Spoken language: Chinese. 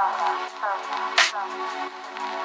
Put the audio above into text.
What, you